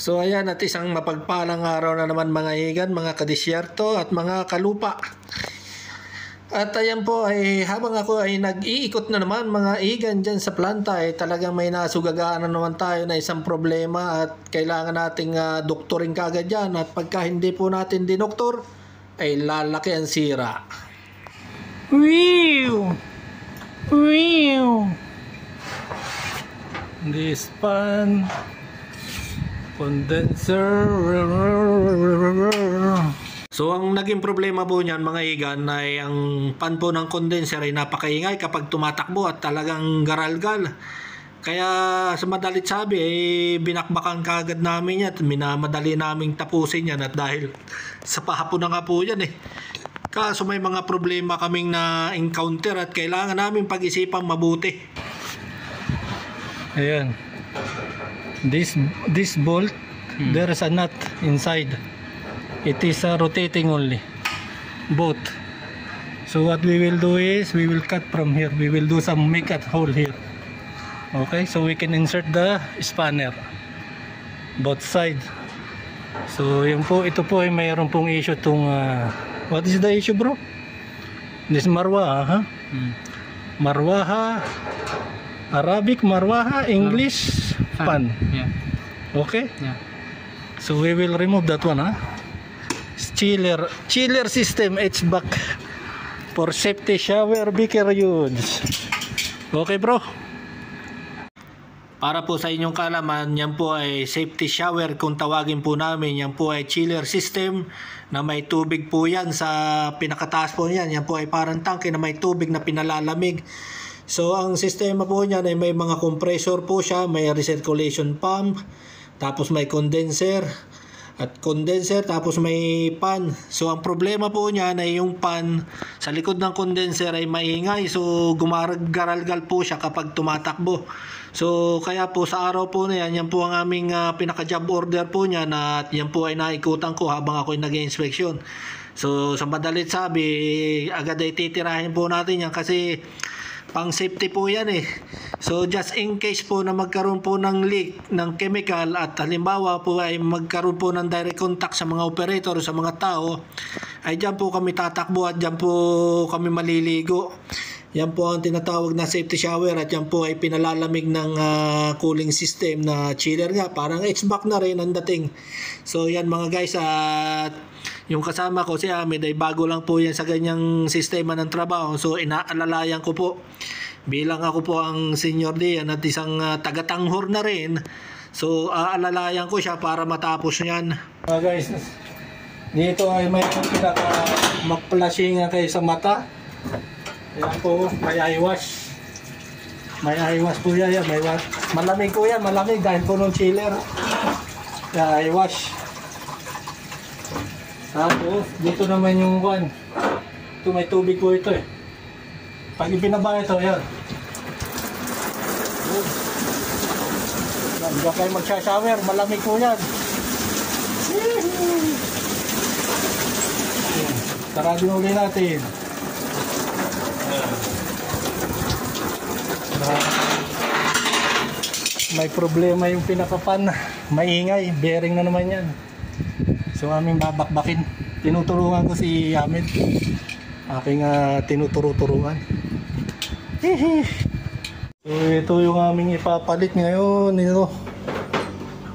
So ayan at isang mapagpalang araw na naman mga higan, mga kadisyerto at mga kalupa. At ayan po ay habang ako ay nag-iikot na naman mga igan dyan sa planta ay talagang may nasugagaan na naman tayo na isang problema at kailangan nating uh, doktorin kagad yan at pagka hindi po natin dinoktor ay lalaki ang sira. Whew! Whew! This pan condenser So ang naging problema po niyan mga igan ay ang pan po ng condenser ay napakaingay kapag tumatakbo at talagang garalgal. Kaya sa madalit sabi ay binakbakan kagad namin yan at minamadali naming tapusin yan at dahil sa pahapon na nga po yan eh. Kaso may mga problema kaming na encounter at kailangan namin pag-isipan mabuti. Ayan. This this bolt there is a nut inside. It is uh, rotating only. Both. So what we will do is we will cut from here. We will do some make at hole here. Okay, so we can insert the spanner both side. So yun po, ito po ay mayroon pong issue tong uh, what is the issue bro? This marwa, ha? Hmm. Marwaha Arabic marwaha English pan. Yeah. Okay? Yeah. So we will remove that one, ha? Chiller chiller system HVAC for safety shower beaker use. Okay, bro. Para po sa inyong kalaman, yan po ay safety shower kung tawagin po namin. Yan po ay chiller system na may tubig po yan sa pinakataas po niyan. Yan po ay parang tangke na may tubig na pinalalamig. So ang sistema po niyan ay may mga compressor po siya, may recirculation pump, tapos may condenser, at condenser tapos may pan. So ang problema po niya na yung pan sa likod ng condenser ay maingay so gumargal po siya kapag tumatakbo. So kaya po sa araw po na yan, yan po ang aming uh, pinaka-job order po niya na at yan po ay naikutan ko habang ako ay nag-inspeksyon. So sa madalit sabi, agad ay titirahin po natin yan kasi pang safety po yan eh. So just in case po na magkaroon po ng leak ng chemical at halimbawa po ay magkaroon po ng direct contact sa mga operator sa mga tao ay dyan po kami tatakbo at dyan po kami maliligo. Yan po ang tinatawag na safety shower at yan po ay pinalalamig ng uh, cooling system na chiller nga. Parang HVAC na rin ang dating. So yan mga guys at uh, yung kasama ko si Ahmed ay bago lang po yan sa ganyang sistema ng trabaho. So inaalalayan ko po bilang ako po ang senior diyan at isang uh, tagatanghor na rin. So aalalayan ko siya para matapos niyan. Uh, guys, dito ay may pinaka mag-flashing kayo sa mata. Ayan po, may eye wash. May eye wash po yan. May wash. Malamig po yan, malamig dahil po nung chiller. Kaya eye wash. Tapos, dito naman yung one. Ito may tubig po ito eh. Pag ibinaba ito, yan. Hindi kayo magsha-shower, malamig po yan. Sarado ulit natin. may problema yung pinakapan maingay, bearing na naman yan so aming babakbakin. Tinutulungan ko si Ahmed. Aking uh, tinuturo-turuan so ito yung aming ipapalit ngayon ito.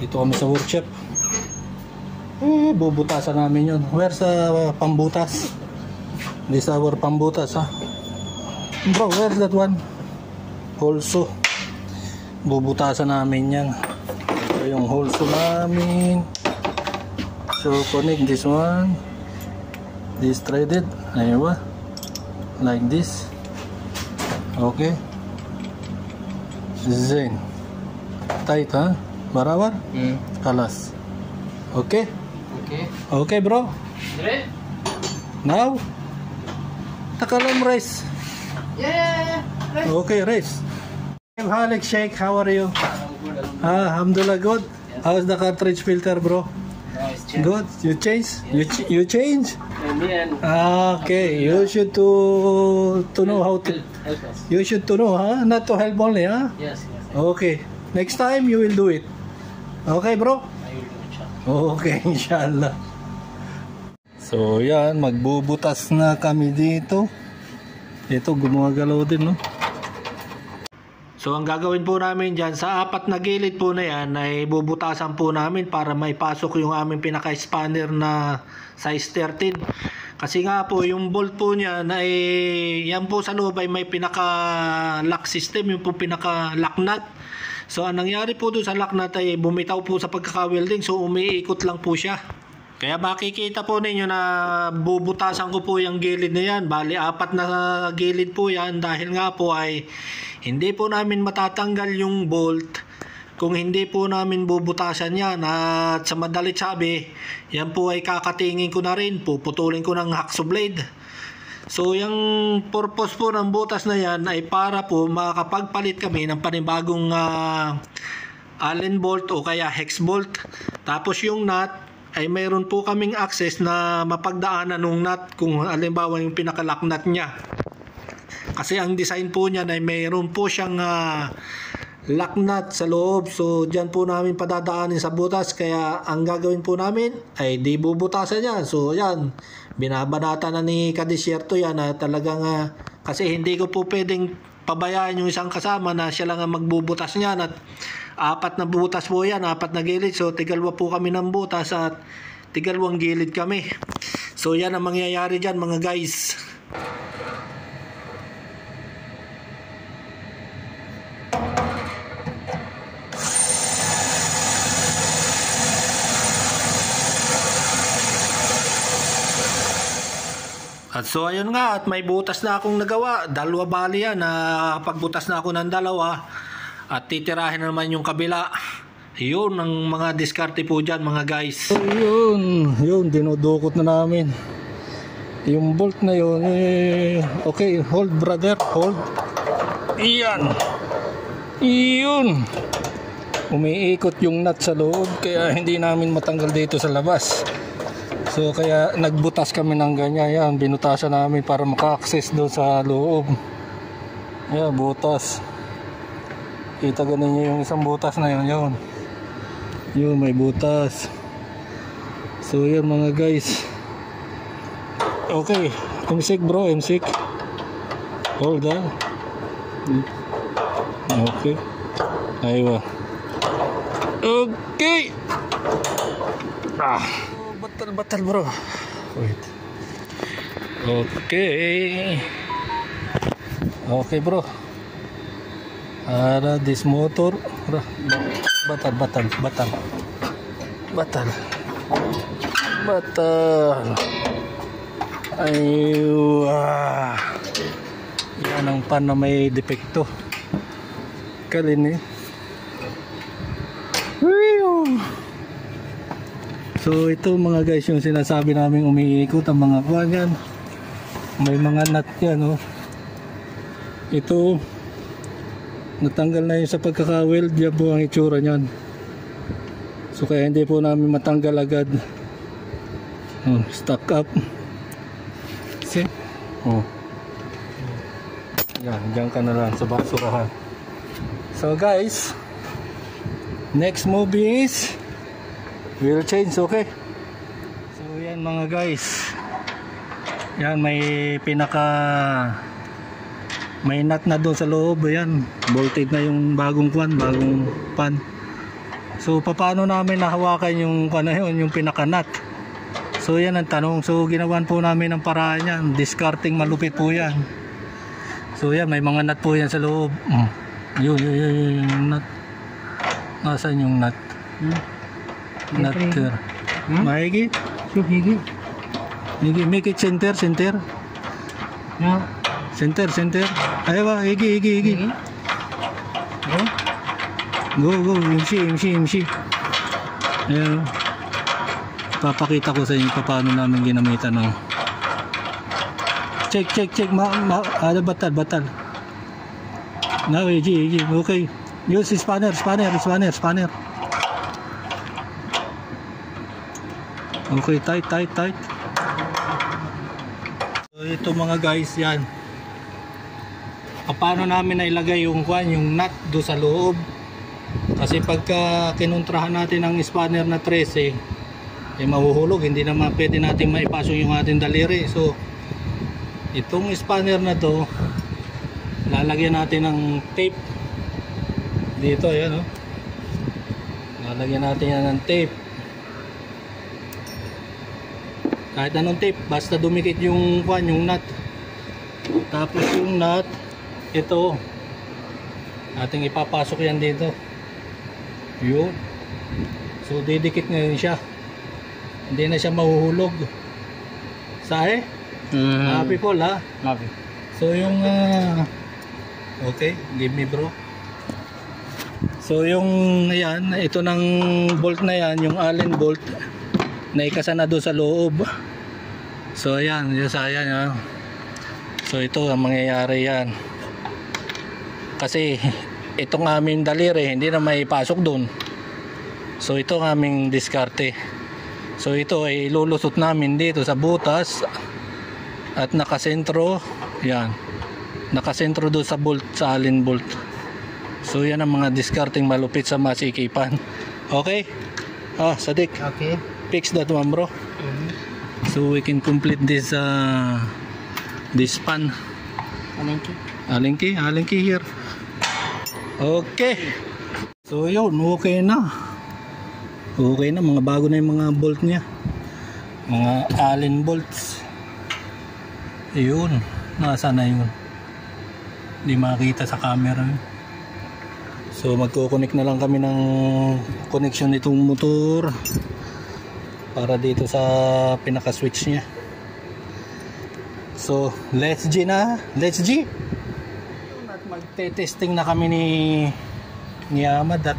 Dito kami sa workshop. Eh, bubutasan namin yun. Where's uh, pambutas? This our pambutas ha? Bro where's that one? Also bubutasan namin yan. Ito yung holso namin so connect this one. This threaded ayun ba like this. Okay. Zen. Tight ha? Barawar Hmm. kalas. Okay? Okay. okay bro. Dire? now takalam rice. Yeah. okay rice. I'm Halek Sheikh how are you? Ah, Alhamdulillah, good. How's the cartridge filter, bro? Good. You change? You ch you change? Amen. Ah, okay. You should to to know how to. Help us. You should to know, huh? Not to help only, huh? Yes, yes. Okay. Next time you will do it. Okay bro? Okay, inshallah. So yan, magbubutas na kami dito. Ito, gumagalaw din, no? So ang gagawin po namin dyan, sa apat na gilid po na yan, ay bubutasan po namin para maipasok yung aming pinaka-spanner na size 13. Kasi nga po, yung bolt po niya, na eh, yan po sa loob ay may pinaka-lock system, yung po pinaka-lock nut. So ang nangyari po doon sa lock nut ay bumitaw po sa pagkaka-welding, so umiikot lang po siya. Kaya makikita po ninyo na bubutasan ko po yung gilid na yan. Bali, apat na gilid po yan dahil nga po ay hindi po namin matatanggal yung bolt kung hindi po namin bubutasan yan. At sa madalit sabi, yan po ay kakatingin ko na rin. Puputulin ko ng hacksaw blade. So, yung purpose po ng butas na yan ay para po makakapagpalit kami ng panibagong ah, Allen bolt o kaya hex bolt. Tapos yung nut ay mayroon po kaming access na mapagdaanan ng nut kung halimbawa yung pinaka-lock nut niya. Kasi ang design po niya ay mayroon po siyang ah, lock nut sa loob. So diyan po namin padadaanin sa butas kaya ang gagawin po namin ay di bubutasan yan. So yan, binabanata na ni Kadisierto yan na talagang ah, kasi hindi ko po pwedeng pabayaan yung isang kasama na siya lang ang magbubutas niyan at apat na butas po yan, apat na gilid. So tigalwa po kami ng butas at tigalwang gilid kami. So yan ang mangyayari dyan mga guys. So ayun nga at may butas na akong nagawa. Dalawa bali yan na pagbutas na ako ng dalawa at titirahin na naman yung kabila. Yun ang mga diskarte po dyan mga guys. So yun, yun, dinudukot na namin. Yung bolt na yun, eh, okay, hold brother, hold. Iyan. Iyon. Umiikot yung nut sa loob, kaya hindi namin matanggal dito sa labas. So kaya nagbutas kami ng ganyan, yan, binutasan namin para maka-access doon sa loob. Yan, butas. Kita ganun niyo yung isang butas na yun, yun. Yun, may butas. So yan mga guys. Okay, MSIG bro, MSIG. Hold on. Okay. Aywa. Okay. Ah. Batal batal bro. Wait. Okay. Okay bro. Ara this motor. Batal batal batal. Batal. Batal. Aywa. Yan ang pan na may depekto. Kalin eh. Whew. So ito mga guys yung sinasabi namin umiikot ang mga kuwan. May mga nut yan oh. Ito natanggal na yun sa pagkaka-weld yan po ang itsura niyan. So kaya hindi po namin matanggal agad. Oh, stuck up. See? Oh. Yan, dyan ka na lang sa basurahan. So guys, next movie is will change, okay? So yan mga guys. Yan may pinaka may nut na doon sa loob, yan. Bolted na yung bagong kwan, bagong pan. So paano namin nahawakan yung kwan yun, yung pinaka nut? So yan ang tanong. So ginawan po namin ng paraan yan. Discarding malupit po yan. So yan, may mga nut po yan sa loob. Mm. Yun, yun, yun, yun, yung nut. Nasaan yung nut? Hmm? Nut there. Hmm? Maigi? Higi. Higi, make it center, center. Yeah. Center, center. Ayaw ba? Higi, higi, higi. Go, go. MC, MC, MC. Ayan. Papakita ko sa inyo pa paano namin ginamitan ng check, check, check. Ma, ma, ano, batal, batal. No, higi, higi. Okay. Use spanner, spanner, spanner, spanner. Okay, tight, tight, tight. So, ito mga guys, yan. Paano namin nailagay yung kwan, yung nut do sa loob. Kasi pagka kinontrahan natin ang spanner na 13, eh mahuhulog. Hindi naman pwede natin maipasok yung ating daliri. So, itong spanner na to, lalagyan natin ng tape. Dito, ayan oh. Lalagyan natin yan ng tape. Kahit anong tape, basta dumikit yung kwan, yung nut. Tapos yung nut, ito, ating ipapasok yan dito. Yun. So, didikit ngayon siya. Hindi na siya mahuhulog. Sahe? Mm. Happy Paul ha? Happy. So yung ah, okay, give me bro. So yung ayan, ito ng bolt na yan, yung Allen bolt na ikasa na doon sa loob. So ayan, yung sa ayan. ah. So ito ang mangyayari yan. Kasi itong aming daliri hindi na may pasok doon. So ito ang aming diskarte. So ito ay ilulusot namin dito sa butas at nakasentro yan nakasentro doon sa bolt sa allen bolt so yan ang mga discarding malupit sa masikipan okay ah sadik Okay. Fix that one bro. So we can complete this uh, this span. You. alinki? Alinki here. Okay. So yun okay na. Okay na mga bago na yung mga bolt niya. Mga allen bolts. Yun. Nasa na yun? Hindi makita sa camera. Yun. so magkukunik na lang kami ng connection nitong motor para dito sa pinaka switch niya. So let's G na. Let's G. At magte-testing na kami ni ni Ahmad at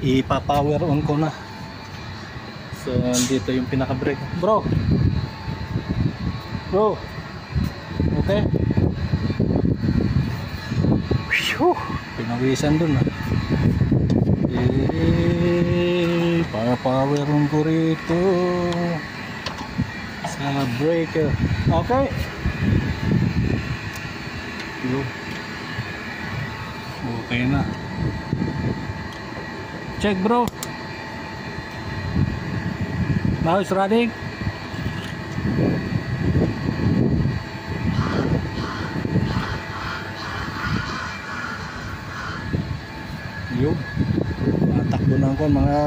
ipa-power on ko na. So dito yung pinaka brake bro. Bro. Okay. Phew, pinawisan dun ah pa-power on ko rito sa breaker okay. Okay na. Check bro. Now it's running. Na ako. Mga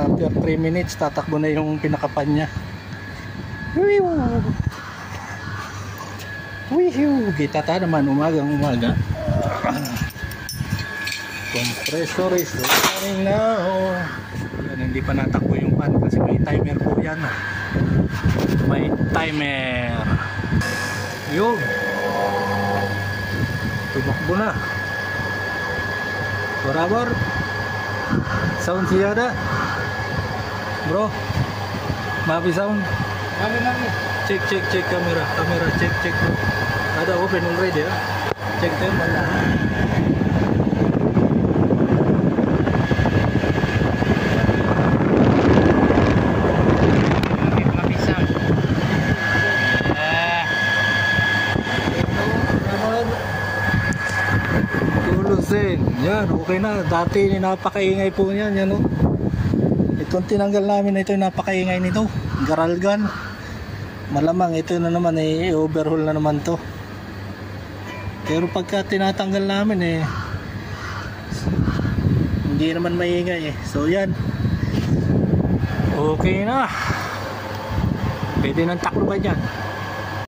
3 minutes tatakbo na yung pinakapan niya. Wihiw! Kita ta naman umagang umaga. Compressor is running now. Yan, hindi pa natakbo yung pan kasi may timer po yan. May timer. Yun. Tumakbo na. Forever. Sound siya na. Bro. Mapi sound. Mami, mami. Check, check, check camera. Camera, check, check. Ada open already ya. Check them. Tulusin. Yan, okay na. Dati napakaingay po niyan. Yan o. Itong tinanggal namin na ito, napakaingay nito. Garalgan. Malamang ito na naman eh, overhaul na naman to. Pero pagka tinatanggal namin eh, hindi naman maingay eh. So yan. Okay na. Pwede nang takbo ba?